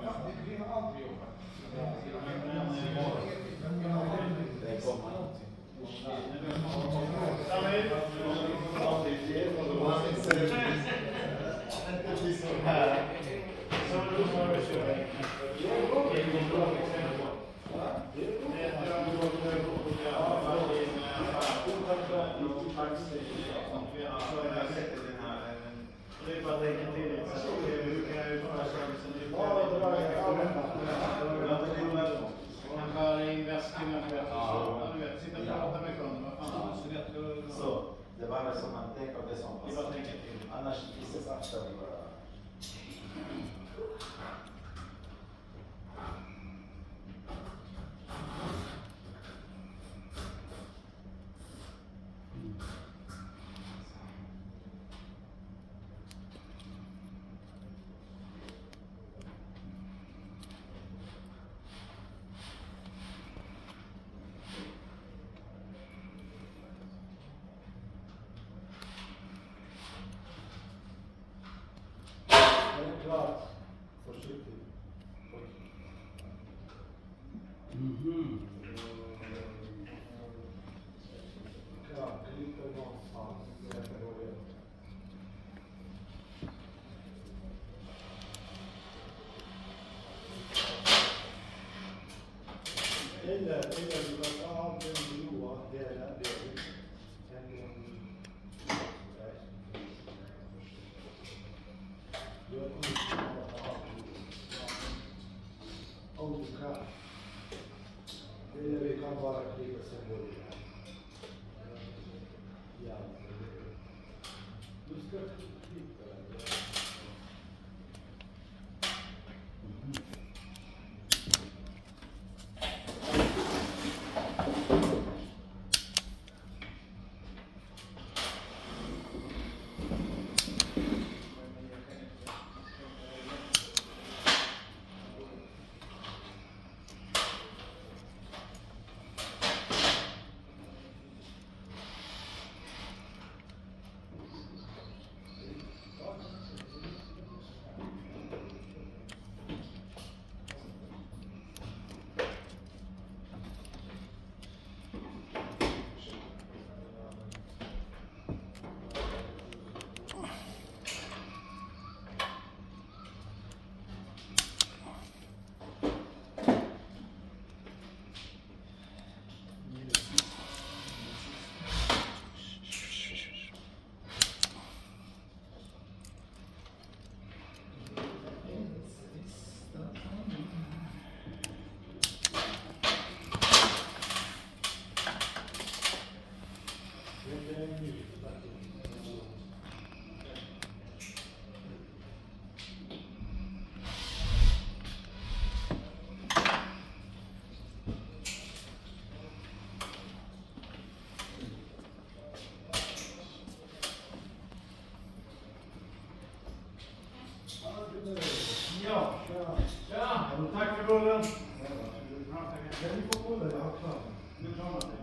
vi har aldrig jobbat. Det kommer någonting. Det är bara att lägga till Det är bara att tänka till. Annars finns det إلا إلا بالأسعار جوا ديالها أو نكاح إلا بكبارك لي بسبب Ja, ja. Tack för bullen. Ja, ni får kolla, jag har klarat. Nu klarar det.